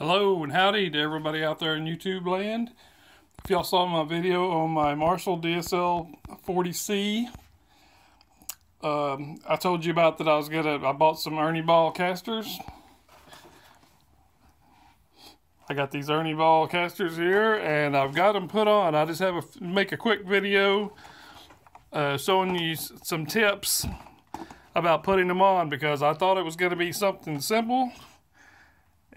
Hello and howdy to everybody out there in YouTube land. If y'all saw my video on my Marshall DSL 40C, um, I told you about that I was gonna, I bought some Ernie Ball casters. I got these Ernie Ball casters here and I've got them put on. I just have a, make a quick video uh, showing you some tips about putting them on because I thought it was to be something simple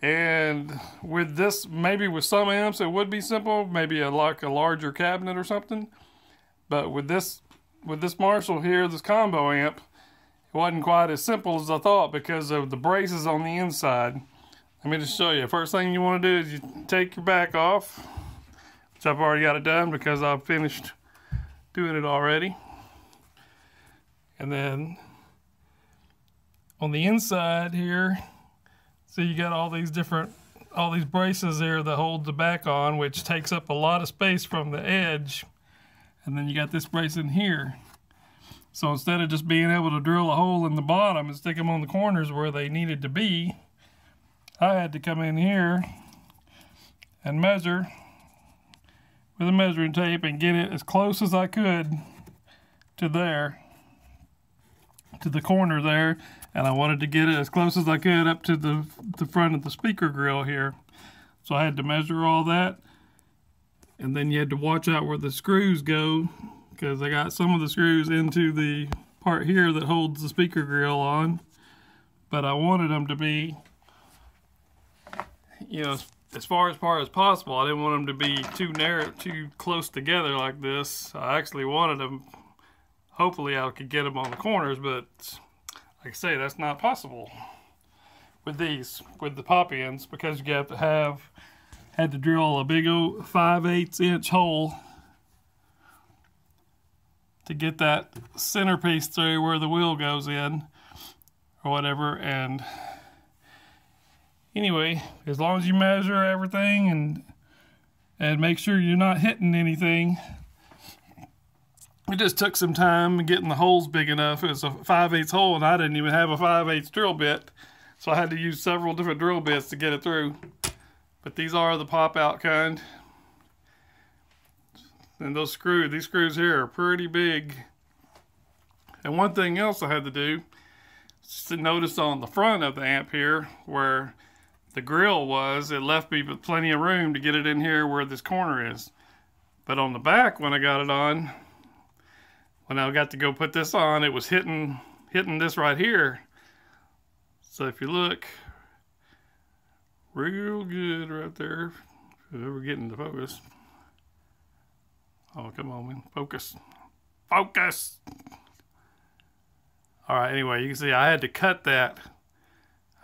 and with this, maybe with some amps, it would be simple, maybe a, like a larger cabinet or something. But with this, with this Marshall here, this combo amp, it wasn't quite as simple as I thought because of the braces on the inside. Let me just show you. First thing you want to do is you take your back off, which I've already got it done because I've finished doing it already. And then on the inside here, so you got all these different, all these braces there that hold the back on, which takes up a lot of space from the edge. And then you got this brace in here. So instead of just being able to drill a hole in the bottom and stick them on the corners where they needed to be, I had to come in here and measure with a measuring tape and get it as close as I could to there, to the corner there, and I wanted to get it as close as I could up to the, the front of the speaker grill here. So I had to measure all that. And then you had to watch out where the screws go because I got some of the screws into the part here that holds the speaker grill on. But I wanted them to be, you know, as far as far as possible. I didn't want them to be too narrow, too close together like this. I actually wanted them, hopefully I could get them on the corners, but like I say, that's not possible with these, with the pop ends, because you have to have, had to drill a big old 5 8 inch hole to get that centerpiece through where the wheel goes in or whatever. And anyway, as long as you measure everything and and make sure you're not hitting anything it just took some time getting the holes big enough. It was a 5 8 hole, and I didn't even have a 5 8 drill bit. So I had to use several different drill bits to get it through. But these are the pop out kind. And those screws, these screws here are pretty big. And one thing else I had to do, just to notice on the front of the amp here, where the grill was, it left me with plenty of room to get it in here where this corner is. But on the back, when I got it on, when I got to go put this on, it was hitting hitting this right here. So if you look real good right there, if ever getting the focus. Oh, come on, man. Focus. Focus! All right, anyway, you can see I had to cut that.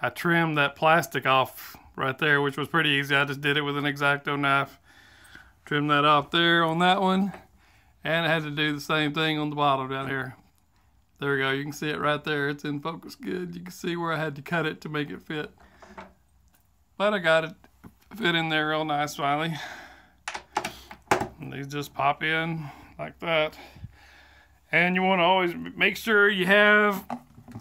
I trimmed that plastic off right there, which was pretty easy. I just did it with an X-Acto knife. Trim that off there on that one. And I had to do the same thing on the bottom down here. There we go. You can see it right there. It's in focus good. You can see where I had to cut it to make it fit. But I got it fit in there real nice finally. And these just pop in like that. And you want to always make sure you have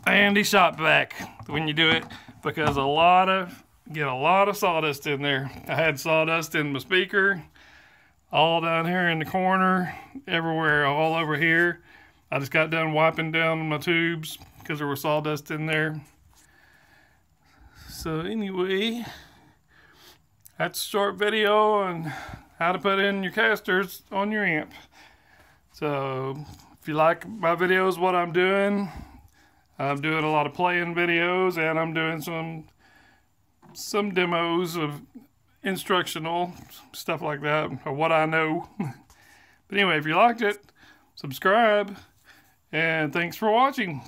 a handy shop vac when you do it because a lot of get a lot of sawdust in there. I had sawdust in my speaker all down here in the corner, everywhere, all over here. I just got done wiping down my tubes because there was sawdust in there. So anyway, that's a short video on how to put in your casters on your amp. So if you like my videos, what I'm doing, I'm doing a lot of playing videos and I'm doing some some demos of instructional stuff like that, or what I know. but anyway, if you liked it, subscribe, and thanks for watching.